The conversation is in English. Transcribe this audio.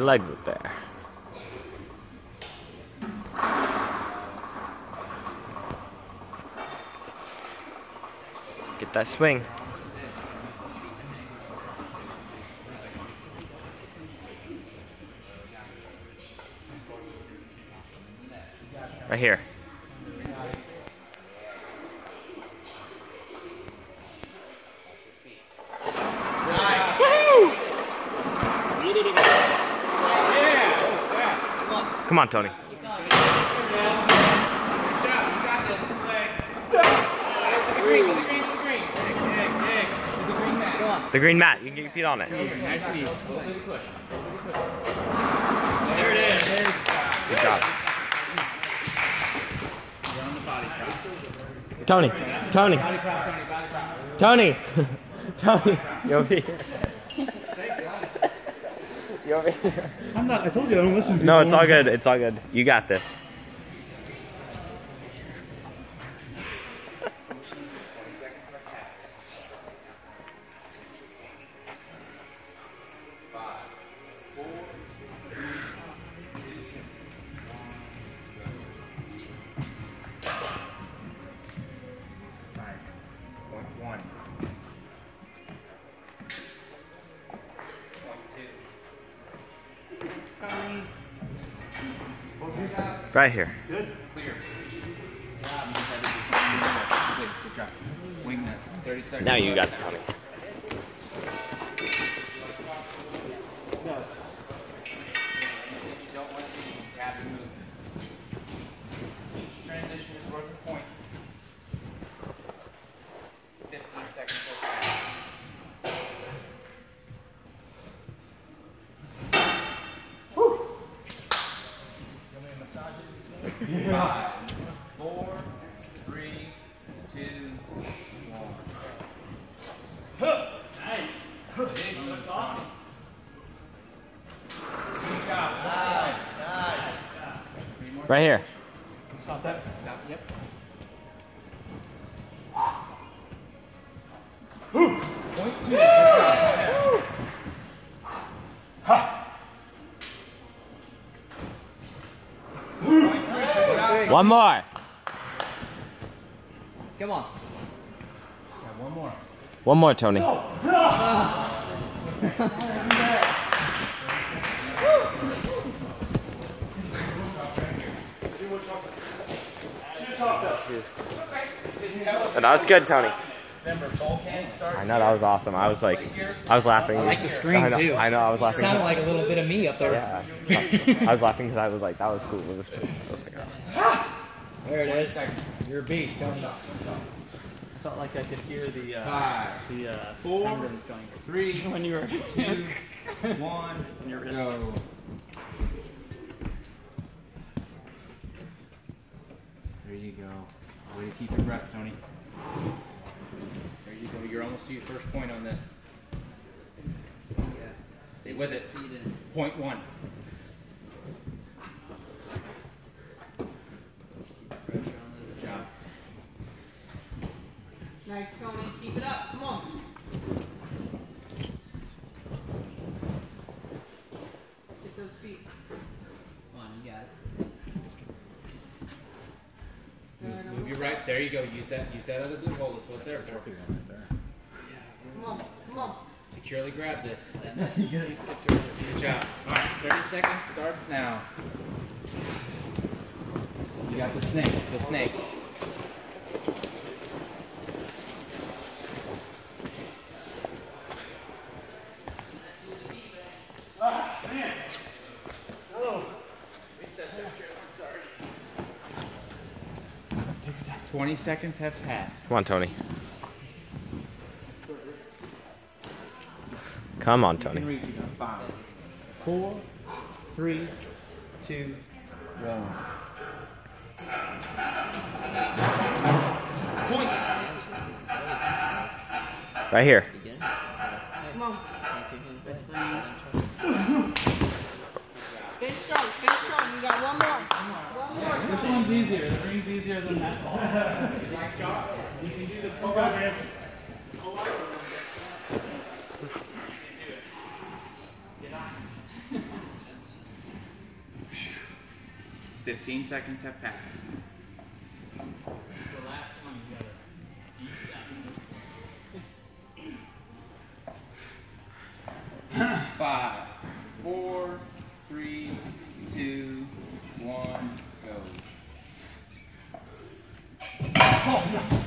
legs up there. Get that swing. Right here. Come on, Tony. The green mat. You can get your feet on it. Nice and easy. There it is. Good job. You're on the body prop. Tony. Tony. Tony. Tony. Tony. You over here. You over here. I'm not. I told you I don't listen to No, people. it's all good. It's all good. You got this. Right here. Good job. Good, good job. Wing that. 30 seconds. Now you got it, Tony. You don't want to tap and move. Each transition is worth a point. 15 seconds. till tap. Five, four, three, Right here. Stop that. Stop. Yep. Point two. Good job. One more. Come on. Yeah, one more. One more, Tony. But that was good, Tony. Remember, ball can start. I know that was awesome. I was like, I was laughing. I like the screen, I know, too. I know. I was laughing. It Sounded like a little bit of me up there. Yeah. I was laughing because I was like, that was cool. It was, it was like, oh. There it is. You're a beast, Tony. Felt like I could hear the uh, Five, the uh, Four. tendons going three, when you were two, one, in your wrist. go. There you go. Way to keep your breath, Tony. There you go. You're almost to your first point on this. Yeah. Stay with it. Point one. Good job. Nice, Tony. Keep it up. Come on. Get those feet. Come on, you got it. Good. Move your right. There you go. Use that. Use that other blue hole. That's what's there for. Right there. Yeah. Come on. Come on. Securely grab this. Good job. All right. 30 seconds starts now. You got the snake. The snake. Twenty seconds have passed. Come on, Tony. Come on, Tony. reach it. Five, four, three, two, one. Point. Right here. ring's easier. The ring's easier than that ball. you can do the pull up and pull up. Fifteen seconds have passed. Five, four, three, two, one, go. 操你妈